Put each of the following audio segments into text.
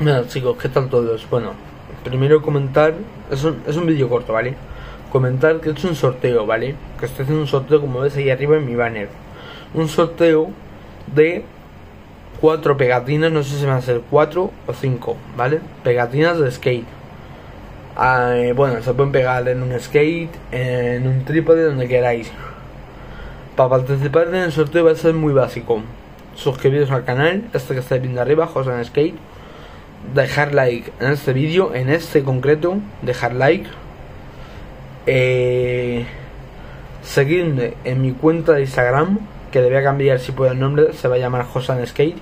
Mira chicos, ¿qué tal todos? Bueno, primero comentar, es un, es un vídeo corto, ¿vale? Comentar que he hecho un sorteo, ¿vale? Que estoy haciendo un sorteo como ves ahí arriba en mi banner. Un sorteo de cuatro pegatinas, no sé si van a ser cuatro o cinco, ¿vale? Pegatinas de skate. Ah, eh, bueno, se pueden pegar en un skate, en un trípode, donde queráis. Para participar en el sorteo va a ser muy básico. Suscribiros al canal, este que estáis viendo arriba, José Skate dejar like en este vídeo, en este concreto, dejar like. Eh, seguirme en mi cuenta de Instagram, que debía cambiar si puedo el nombre, se va a llamar Josan Skate.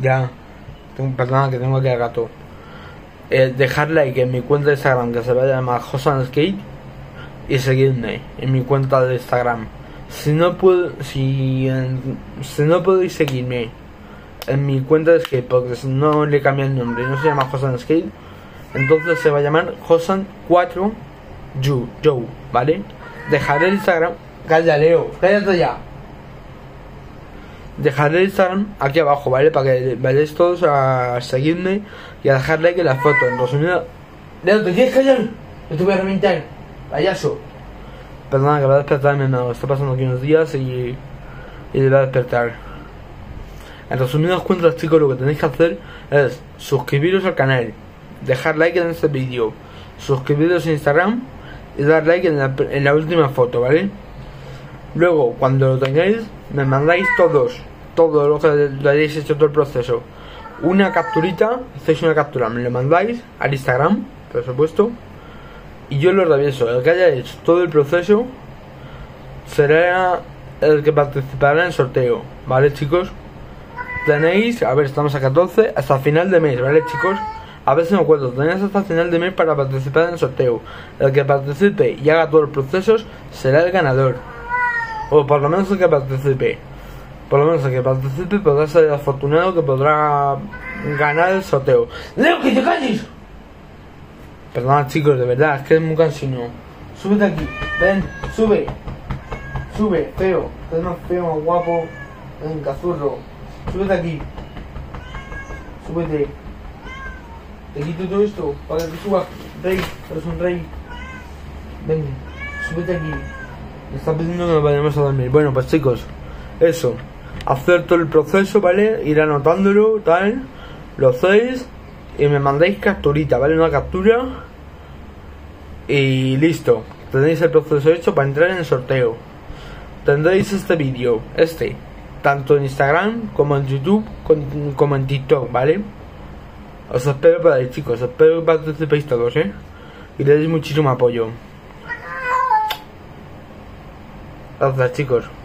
Ya, perdona que tengo aquí al gato. Eh, dejar like en mi cuenta de Instagram, que se va a llamar Josan Skate. Y seguirme en mi cuenta de Instagram. Si no puedo, si, si no podéis seguirme en mi cuenta de skate, porque si no le cambia el nombre, no se llama Josan Skate, entonces se va a llamar Josan4 Joe, ¿vale? Dejaré el Instagram. Calla, Leo, cállate ya. Dejaré el Instagram aquí abajo, ¿vale? Para que vayáis todos a seguirme y a dejar like en la foto. En resumido, Leo, ¿te quieres callar? Yo te voy a reventar, payaso. Perdona que va a despertarme, no, está pasando aquí unos días y, y le va a despertar. En resumidas cuentas, chicos, lo que tenéis que hacer es suscribiros al canal, dejar like en este vídeo, suscribiros a Instagram y dar like en la, última foto, ¿vale? Luego, cuando lo tengáis, me mandáis todos, todo lo que lo hayáis hecho todo el proceso. Una capturita, hacéis una captura, me lo mandáis al Instagram, por supuesto, y yo lo reviso. El que haya hecho todo el proceso será el que participará en el sorteo, ¿vale, chicos? Tenéis, a ver, estamos a 14, hasta final de mes, ¿vale, chicos? A ver si me acuerdo, tenéis hasta final de mes para participar en el sorteo. El que participe y haga todos los procesos será el ganador. O por lo menos el que participe. Por lo menos el que participe podrá ser el afortunado que podrá ganar el sorteo. ¡Leo, que te calles! Perdona, chicos, de verdad, es que es muy cansino. Súbete aquí, ven, sube. Sube, feo, es más feo, más guapo. Ven, cazurro. Súbete aquí. Súbete. Te quito todo esto para que subas. Rey, eres un rey. Ven, súbete aquí. Me está pidiendo que nos vayamos a dormir. Bueno, pues chicos, eso. Hacer todo el proceso, ¿vale? Ir anotándolo, tal. Lo hacéis y me mandáis capturita, ¿vale? Una captura. Y listo. Tenéis el proceso hecho para entrar en el sorteo. Tendréis este vídeo, este, tanto en Instagram como en YouTube como en TikTok, ¿vale? Os espero para ahí, chicos, espero que participéis todos, ¿eh? Y le deis muchísimo apoyo. Gracias, chicos.